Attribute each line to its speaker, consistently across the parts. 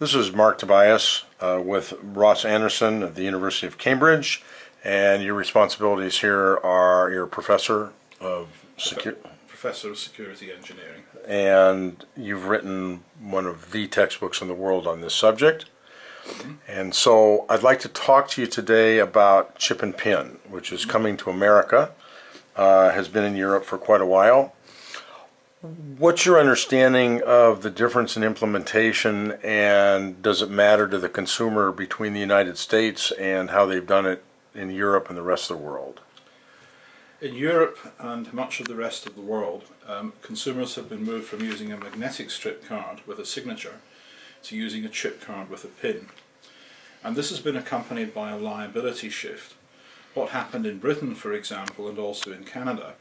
Speaker 1: This is Marc Tobias uh, with Ross Anderson at the University of Cambridge, and your responsibilities here are you're professor of secu-
Speaker 2: Professor of Security Engineering.
Speaker 1: and you've written one of the textbooks in the world on this subject. And so I'd like to talk to you today about chip and pin, which is coming to America, uh, has been in Europe for quite a while. What's your understanding of the difference in implementation, and does it matter to the consumer between the United States and how they've done it in Europe and the rest of the world?
Speaker 2: In Europe and much of the rest of the world, um, consumers have been moved from using a magnetic strip card with a signature to using a chip card with a pin. And this has been accompanied by a liability shift. What happened in Britain, for example, and also in Canada,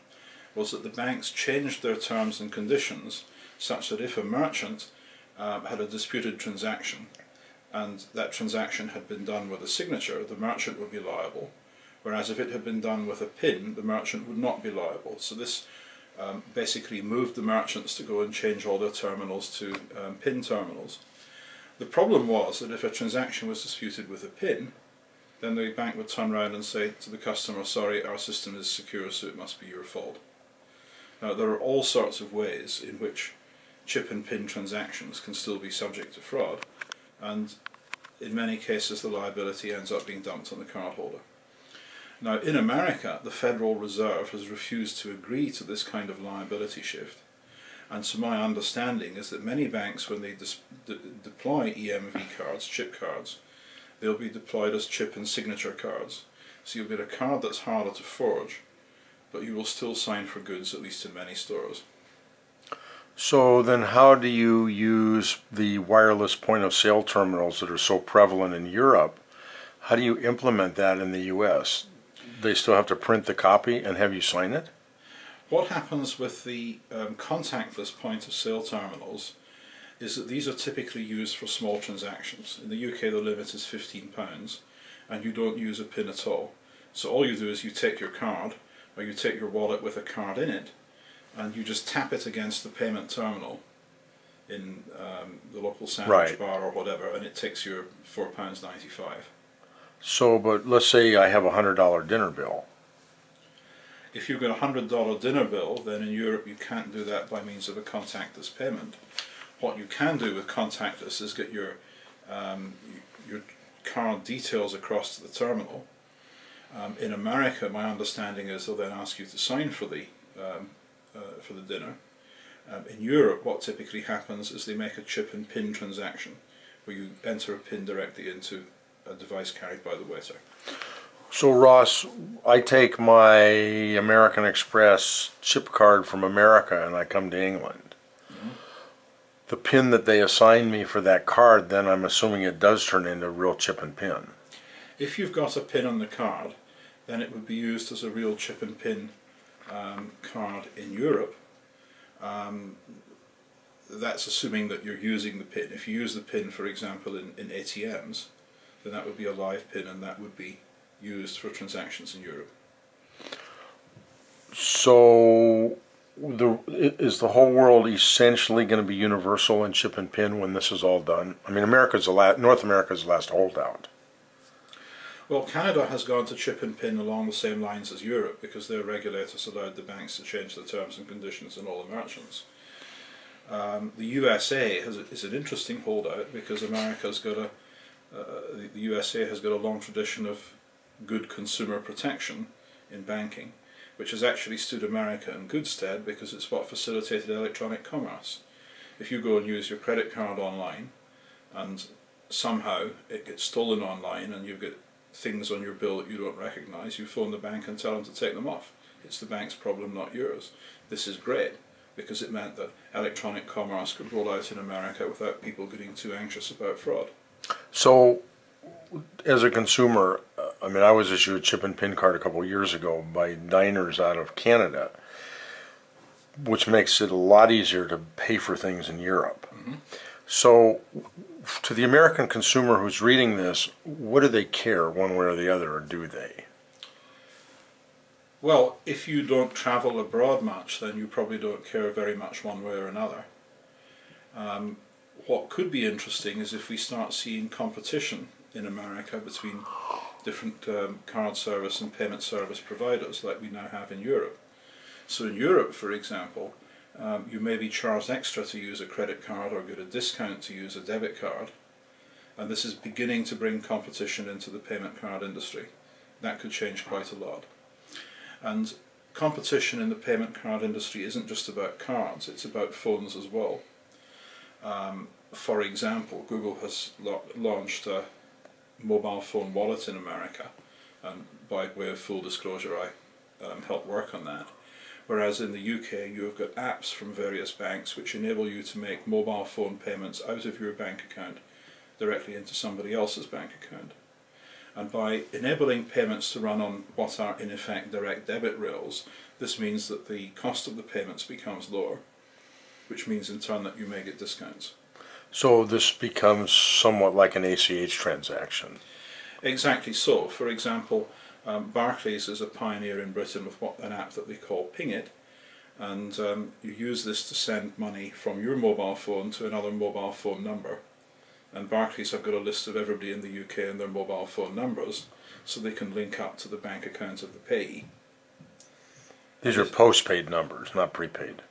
Speaker 2: was that the banks changed their terms and conditions such that if a merchant um, had a disputed transaction and that transaction had been done with a signature, the merchant would be liable, whereas if it had been done with a pin, the merchant would not be liable. So this um, basically moved the merchants to go and change all their terminals to um, pin terminals. The problem was that if a transaction was disputed with a pin, then the bank would turn around and say to the customer, sorry, our system is secure, so it must be your fault. Now, there are all sorts of ways in which chip and pin transactions can still be subject to fraud, and in many cases the liability ends up being dumped on the cardholder. Now, in America, the Federal Reserve has refused to agree to this kind of liability shift, and so my understanding is that many banks, when they de deploy EMV cards, chip cards, they'll be deployed as chip and signature cards. So you'll get a card that's harder to forge, but you will still sign for goods, at least in many stores.
Speaker 1: So then how do you use the wireless point of sale terminals that are so prevalent in Europe? How do you implement that in the US? They still have to print the copy and have you sign it?
Speaker 2: What happens with the um, contactless point of sale terminals is that these are typically used for small transactions. In the UK the limit is £15 and you don't use a PIN at all. So all you do is you take your card or you take your wallet with a card in it and you just tap it against the payment terminal in um, the local sandwich
Speaker 1: Right.
Speaker 2: bar or whatever and it takes your £4.95.
Speaker 1: So, but let's say I have a hundred dollar dinner bill.
Speaker 2: If you've got a hundred dollar dinner bill, then in Europe you can't do that by means of a contactless payment. What you can do with contactless is get your um, your card details across to the terminal. Um, in America, my understanding is they'll then ask you to sign for the um, uh, for the dinner. Um, in Europe, what typically happens is they make a chip and pin transaction, where you enter a pin directly into a device carried by the waiter.
Speaker 1: So Ross, I take my American Express chip card from America and I come to England. The pin that they assign me for that card, then I'm assuming it does turn into a real chip and pin.
Speaker 2: If you've got a pin on the card, then it would be used as a real chip and pin um, card in Europe. Um, that's assuming that you're using the pin. If you use the pin, for example, in, in ATMs, then that would be a live pin and that would be used for transactions in Europe.
Speaker 1: So, the, is the whole world essentially going to be universal in chip and pin when this is all done? I mean, America's the last, North America's the last holdout.
Speaker 2: Well, Canada has gone to chip and pin along the same lines as Europe because their regulators allowed the banks to change the terms and conditions and all the merchants. Um, the USA has, is an interesting holdout because America's got a, uh, the USA has got a long tradition of good consumer protection in banking, which has actually stood America in good stead because it's what facilitated electronic commerce. If you go and use your credit card online and somehow it gets stolen online and you get things on your bill that you don't recognise, you phone the bank and tell them to take them off. It's the bank's problem, not yours. This is great because it meant that electronic commerce could roll out in America without people getting too anxious about fraud.
Speaker 1: So, as a consumer, uh, I mean, I was issued a chip and pin card a couple of years ago by diners out of Canada, which makes it a lot easier to pay for things in Europe. So, to the American consumer who's reading this, what do they care one way or the other, or do they?
Speaker 2: Well, if you don't travel abroad much, then you probably don't care very much one way or another. Um, what could be interesting is if we start seeing competition in America between different um, card service and payment service providers like we now have in Europe. So in Europe, for example, um, you may be charged extra to use a credit card or get a discount to use a debit card. And this is beginning to bring competition into the payment card industry. That could change quite a lot. And competition in the payment card industry isn't just about cards, it's about phones as well. Um, for example, Google has launched a mobile phone wallet in America, and by way of full disclosure, I um, helped work on that. Whereas in the UK, you have got apps from various banks which enable you to make mobile phone payments out of your bank account directly into somebody else's bank account. And by enabling payments to run on what are in effect direct debit rails, this means that the cost of the payments becomes lower, which means in turn that you may get discounts.
Speaker 1: So this becomes somewhat like an ACH transaction.
Speaker 2: Exactly so. For example, um, Barclays is a pioneer in Britain with what an app that they call Pingit, and um, you use this to send money from your mobile phone to another mobile phone number. And Barclays have got a list of everybody in the UK and their mobile phone numbers, so they can link up to the bank account of the payee.
Speaker 1: These are postpaid numbers, not prepaid.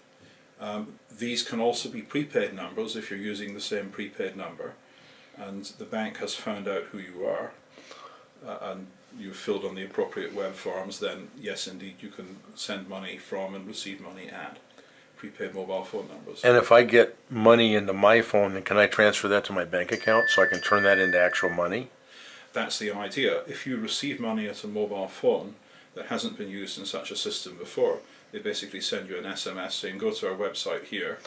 Speaker 2: Um, these can also be prepaid numbers if you're using the same prepaid number and the bank has found out who you are uh, and you've filled on the appropriate web forms then yes indeed you can send money from and receive money at prepaid mobile phone numbers.
Speaker 1: And if I get money into my phone, then can I transfer that to my bank account so I can turn that into actual money?
Speaker 2: That's the idea. If you receive money at a mobile phone that hasn't been used in such a system before, they basically send you an SMS saying go to our website here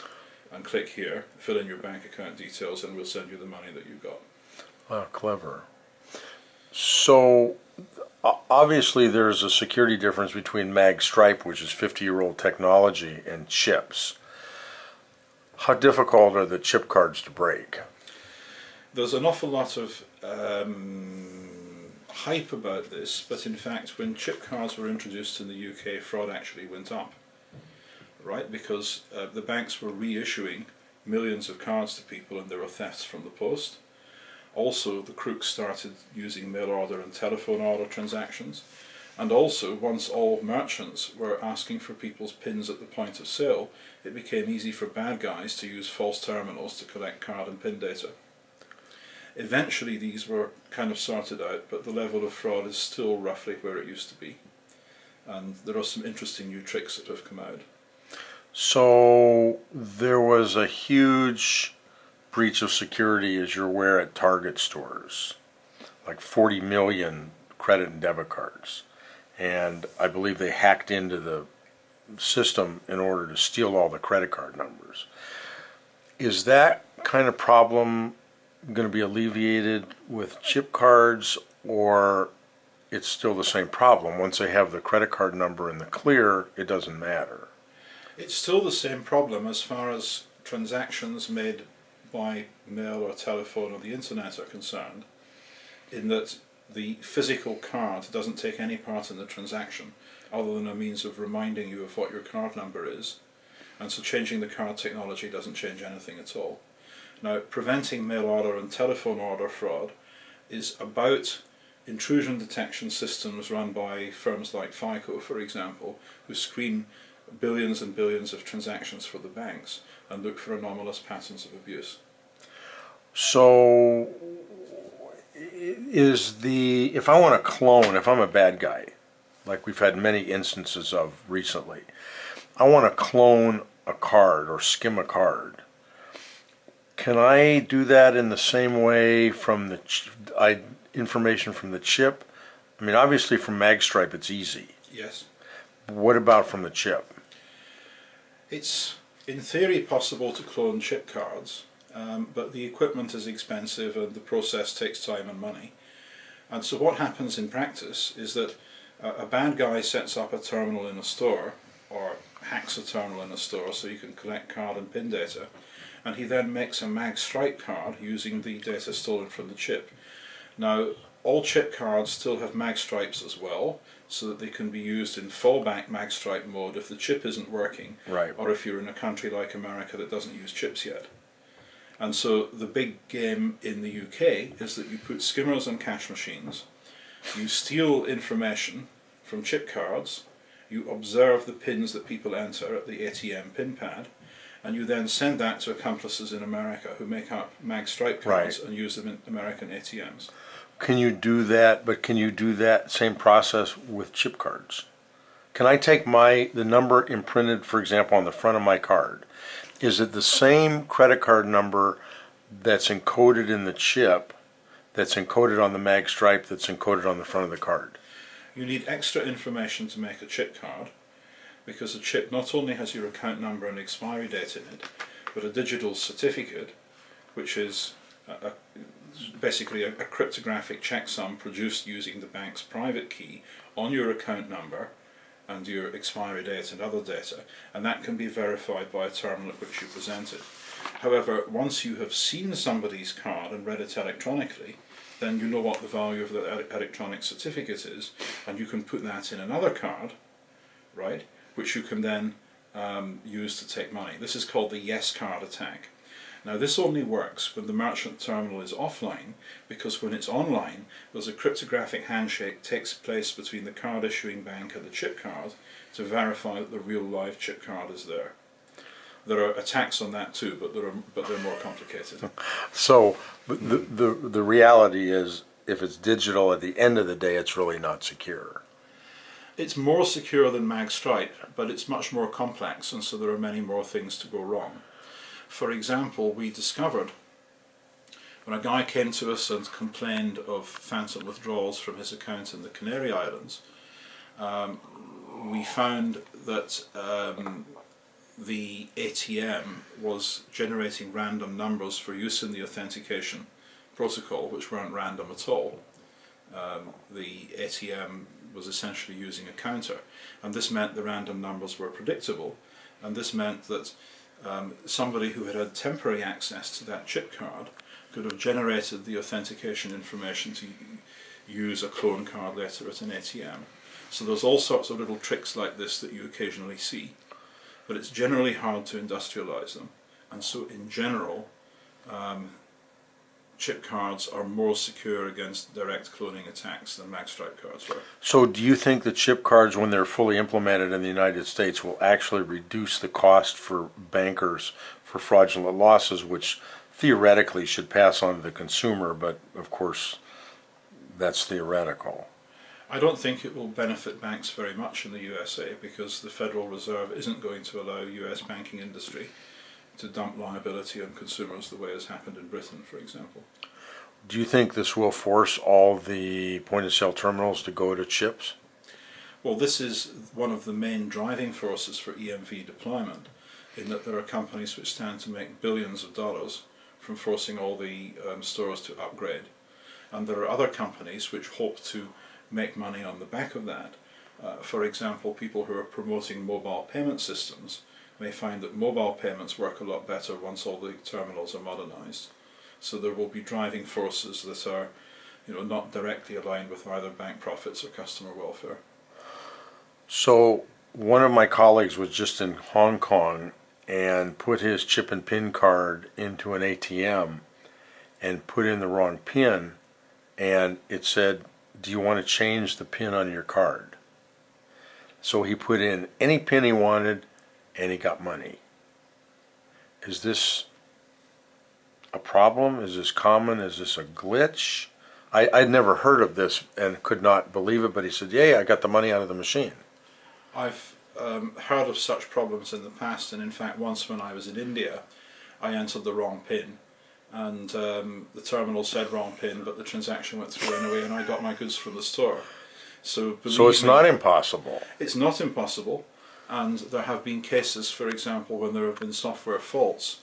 Speaker 2: and click here, fill in your bank account details, and we'll send you the money that you got.
Speaker 1: Wow, clever. So obviously there's a security difference between magstripe, which is 50-year-old technology, and chips. How difficult are the chip cards to break?
Speaker 2: There's an awful lot of um, hype about this, but in fact, when chip cards were introduced in the UK, fraud actually went up, right? Because uh, the banks were reissuing millions of cards to people and there were thefts from the post. Also, the crooks started using mail order and telephone order transactions. And also, once all merchants were asking for people's pins at the point of sale, it became easy for bad guys to use false terminals to collect card and pin data. Eventually these were kind of sorted out, but the level of fraud is still roughly where it used to be. And there are some interesting new tricks that have come out.
Speaker 1: So there was a huge breach of security, as you're aware, at Target stores, like 40 million credit and debit cards. And I believe they hacked into the system in order to steal all the credit card numbers. Is that kind of problem going to be alleviated with chip cards or it's still the same problem. Once they have the credit card number in the clear, it doesn't matter.
Speaker 2: It's still the same problem as far as transactions made by mail or telephone or the internet are concerned, in that the physical card doesn't take any part in the transaction other than a means of reminding you of what your card number is. And so changing the card technology doesn't change anything at all. Now, preventing mail order and telephone order fraud is about intrusion detection systems run by firms like FICO, for example, who screen billions and billions of transactions for the banks and look for anomalous patterns of abuse.
Speaker 1: So, is the if I want to clone, if I'm a bad guy, like we've had many instances of recently, I want to clone a card or skim a card can I do that in the same way from the I, information from the chip? I mean, obviously from Magstripe it's easy.
Speaker 2: Yes.
Speaker 1: What about from the chip?
Speaker 2: It's in theory possible to clone chip cards, um, but the equipment is expensive and the process takes time and money. And so what happens in practice is that a bad guy sets up a terminal in a store or hacks a terminal in a store so you can collect card and pin data and he then makes a magstripe card using the data stolen from the chip. Now, all chip cards still have mag stripes as well, so that they can be used in fallback magstripe mode if the chip isn't working,
Speaker 1: right.
Speaker 2: or if you're in a country like America that doesn't use chips yet. And so the big game in the UK is that you put skimmers on cash machines, you steal information from chip cards, you observe the pins that people enter at the ATM pin pad, and you then send that to accomplices in America who make up mag stripe cards
Speaker 1: Right.
Speaker 2: and use them in American ATMs.
Speaker 1: Can you do that? But can you do that same process with chip cards? Can I take my the number imprinted, for example, on the front of my card? Is it the same credit card number that's encoded in the chip that's encoded on the mag stripe that's encoded on the front of the card?
Speaker 2: You need extra information to make a chip card because the chip not only has your account number and expiry date in it, but a digital certificate, which is a, a, basically a, a cryptographic checksum produced using the bank's private key on your account number and your expiry date and other data, and that can be verified by a terminal at which you present it. However, once you have seen somebody's card and read it electronically, then you know what the value of the electronic certificate is, and you can put that in another card, right, which you can then um, use to take money. This is called the yes card attack. Now, this only works when the merchant terminal is offline, because when it's online, there's a cryptographic handshake takes place between the card issuing bank and the chip card to verify that the real live chip card is there. There are attacks on that too, but they're but they're more complicated.
Speaker 1: So the, the the reality is, if it's digital, at the end of the day, it's really not secure.
Speaker 2: It's more secure than MagStripe, but it's much more complex, and so there are many more things to go wrong. For example, we discovered when a guy came to us and complained of phantom withdrawals from his account in the Canary Islands, um, we found that um, the ATM was generating random numbers for use in the authentication protocol, which weren't random at all. Um, the ATM was essentially using a counter, and this meant the random numbers were predictable, and this meant that um, somebody who had had temporary access to that chip card could have generated the authentication information to use a clone card later at an ATM. So there's all sorts of little tricks like this that you occasionally see, but it's generally hard to industrialize them, and so in general, um, chip cards are more secure against direct cloning attacks than magstripe cards were.
Speaker 1: So, do you think the chip cards, when they're fully implemented in the United States, will actually reduce the cost for bankers for fraudulent losses, which theoretically should pass on to the consumer, but of course, that's theoretical.
Speaker 2: I don't think it will benefit banks very much in the USA because the Federal Reserve isn't going to allow US banking industry to dump liability on consumers the way has happened in Britain, for example.
Speaker 1: Do you think this will force all the point of sale terminals to go to chips?
Speaker 2: Well, this is one of the main driving forces for EMV deployment, in that there are companies which stand to make billions of dollars from forcing all the um, stores to upgrade. And there are other companies which hope to make money on the back of that. Uh, for example, people who are promoting mobile payment systems may find that mobile payments work a lot better once all the terminals are modernized. So there will be driving forces that are you know, not directly aligned with either bank profits or customer welfare.
Speaker 1: So, one of my colleagues was just in Hong Kong and put his chip and pin card into an ATM and put in the wrong pin, and it said, Do you want to change the pin on your card? So he put in any pin he wanted and he got money. Is this a problem? Is this common? Is this a glitch? I, I'd never heard of this and could not believe it, but he said, Yeah, I got the money out of the machine.
Speaker 2: I've um, heard of such problems in the past, and in fact, once when I was in India, I entered the wrong pin, and um, the terminal said wrong pin, but the transaction went through anyway, and I got my goods from the store. So,
Speaker 1: So it's
Speaker 2: me,
Speaker 1: not impossible.
Speaker 2: It's not impossible, and there have been cases, for example, when there have been software faults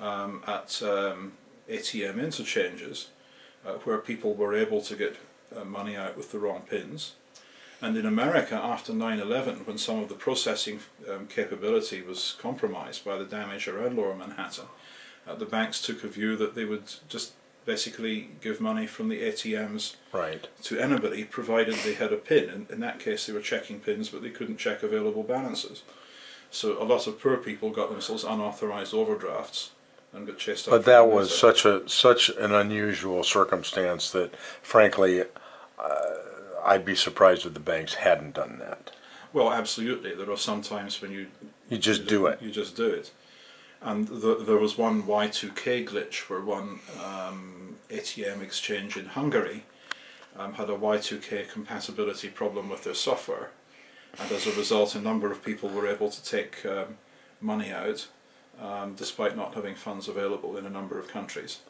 Speaker 2: um, at um, ATM interchanges, uh, where people were able to get uh, money out with the wrong pins. And in America, after 9 11, when some of the processing um, capability was compromised by the damage around Lower Manhattan, uh, the banks took a view that they would just basically give money from the ATMs
Speaker 1: Right.
Speaker 2: to anybody provided they had a pin. In, in that case, they were checking pins, but they couldn't check available balances. So a lot of poor people got themselves unauthorized overdrafts and got chased out.
Speaker 1: But that was such a such an unusual circumstance that, frankly, uh, I'd be surprised if the banks hadn't done that.
Speaker 2: Well, absolutely. There are some times when you
Speaker 1: You just do it.
Speaker 2: You just do it. And the, there was one Y2K glitch where one um, ATM exchange in Hungary um, had a Y2K compatibility problem with their software, and as a result, a number of people were able to take um, money out um, despite not having funds available in a number of countries.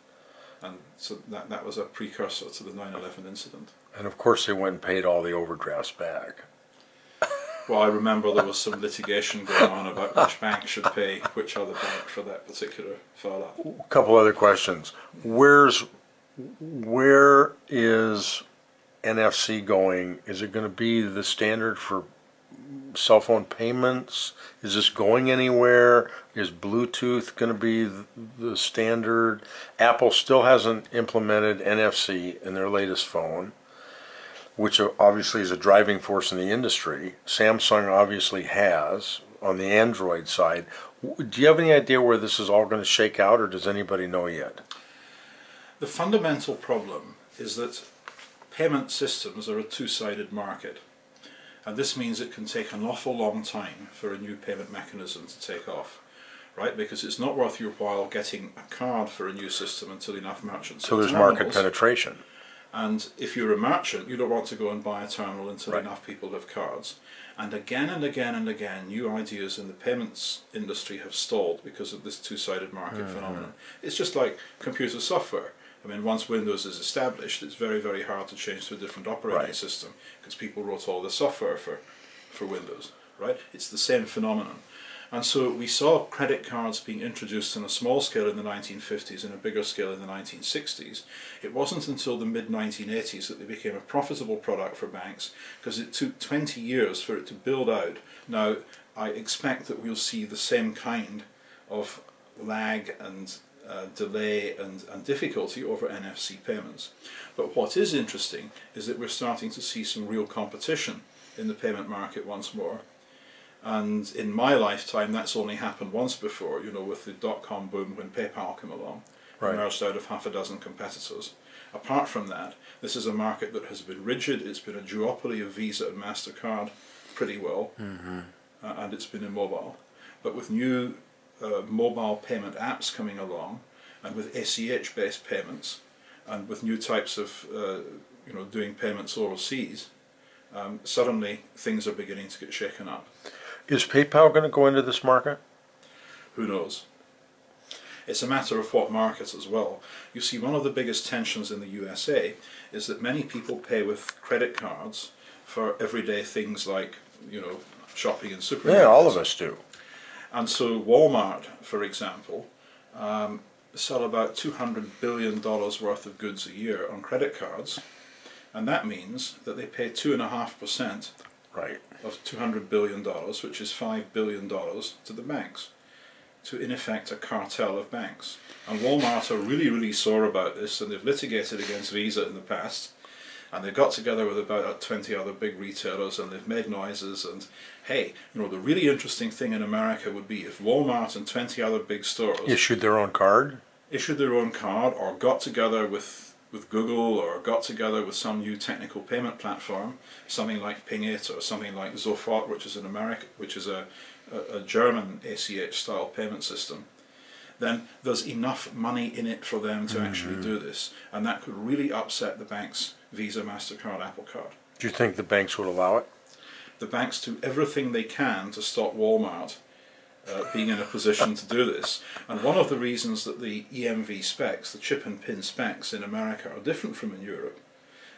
Speaker 2: And so that, that was a precursor to the 9 11 incident.
Speaker 1: And of course, they went and paid all the overdrafts back.
Speaker 2: Well, I remember there was some litigation going on about which bank should pay which other bank for that particular file.
Speaker 1: A couple other questions. Where's where is NFC going? Is it going to be the standard for cell phone payments? Is this going anywhere? Is Bluetooth going to be the standard? Apple still hasn't implemented NFC in their latest phone, which obviously is a driving force in the industry. Samsung obviously has on the Android side. Do you have any idea where this is all going to shake out, or does anybody know yet?
Speaker 2: The fundamental problem is that payment systems are a two-sided market. And this means it can take an awful long time for a new payment mechanism to take off, right? Because it's not worth your while getting a card for a new system until enough merchants.
Speaker 1: So there's market penetration.
Speaker 2: And if you're a merchant, you don't want to go and buy a terminal until
Speaker 1: Right.
Speaker 2: enough people have cards. And again and again and again, new ideas in the payments industry have stalled because of this two-sided market
Speaker 1: Mm-hmm.
Speaker 2: phenomenon. It's just like computer software. I mean, once Windows is established, it's very, very hard to change to a different operating
Speaker 1: Right.
Speaker 2: system because people wrote all the software for, for Windows, right? It's the same phenomenon. And so we saw credit cards being introduced on a small scale in the 1950s and a bigger scale in the 1960s. It wasn't until the mid 1980s that they became a profitable product for banks because it took 20 years for it to build out. Now, I expect that we'll see the same kind of lag and uh, delay and, and difficulty over NFC payments. But what is interesting is that we're starting to see some real competition in the payment market once more. And in my lifetime, that's only happened once before, you know, with the dot com boom when PayPal came along,
Speaker 1: Right.
Speaker 2: emerged out of half a dozen competitors. Apart from that, this is a market that has been rigid, it's been a duopoly of Visa and MasterCard pretty well, uh, and it's been immobile. But with new uh, mobile payment apps coming along, and with ACH based payments, and with new types of uh, you know doing payments overseas, um, suddenly things are beginning to get shaken up.
Speaker 1: Is PayPal going to go into this market?
Speaker 2: Who knows? It's a matter of what market as well. You see, one of the biggest tensions in the USA is that many people pay with credit cards for everyday things like, you know, shopping in supermarkets.
Speaker 1: Yeah, all of us do.
Speaker 2: And so Walmart, for example, um, sell about $200 billion worth of goods a year on credit cards. And that means that they pay 2.5%
Speaker 1: Right.
Speaker 2: of $200 billion, which is $5 billion to the banks, to in effect a cartel of banks. And Walmart are really, really sore about this, and they've litigated against Visa in the past. And they've got together with about uh, 20 other big retailers and they've made noises. And hey, you know, the really interesting thing in America would be if Walmart and 20 other big stores
Speaker 1: Issued their own card?
Speaker 2: issued their own card or got together with, with Google or got together with some new technical payment platform, something like Pingit or something like Sofort, which is an American, which is a, a, a German ACH style payment system, then there's enough money in it for them to actually mm. do this, and that could really upset the bank's Visa, Mastercard, Apple Card.
Speaker 1: Do you think the banks would allow it?
Speaker 2: The banks do everything they can to stop Walmart uh, being in a position to do this. And one of the reasons that the EMV specs, the chip and pin specs in America, are different from in Europe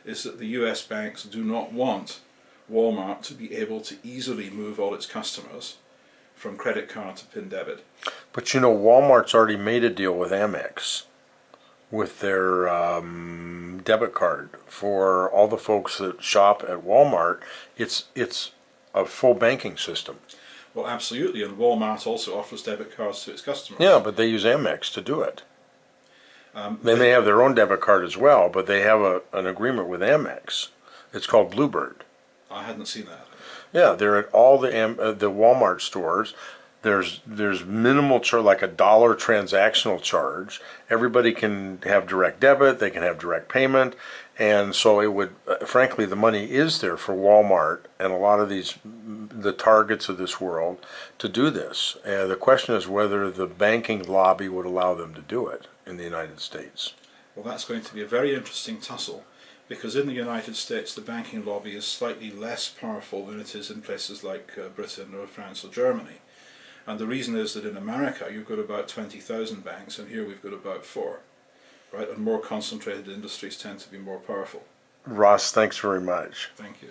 Speaker 2: is that the US banks do not want Walmart to be able to easily move all its customers from credit card to pin debit.
Speaker 1: But you know, Walmart's already made a deal with Amex with their um, debit card for all the folks that shop at Walmart. It's it's a full banking system.
Speaker 2: Well, absolutely, and Walmart also offers debit cards to its customers.
Speaker 1: Yeah, but they use Amex to do it.
Speaker 2: Um,
Speaker 1: They may have their own debit card as well, but they have a, an agreement with Amex. It's called Bluebird.
Speaker 2: I hadn't seen that.
Speaker 1: Yeah, they're at all the uh, the Walmart stores. There's there's minimal charge, like a dollar transactional charge. Everybody can have direct debit. They can have direct payment, and so it would. Uh, frankly, the money is there for Walmart and a lot of these the targets of this world to do this. And the question is whether the banking lobby would allow them to do it in the United States.
Speaker 2: Well, that's going to be a very interesting tussle because in the United States the banking lobby is slightly less powerful than it is in places like uh, Britain or France or Germany. And the reason is that in America you've got about 20,000 banks and here we've got about four. Right? And more concentrated industries tend to be more powerful.
Speaker 1: Ross, thanks very much.
Speaker 2: Thank you.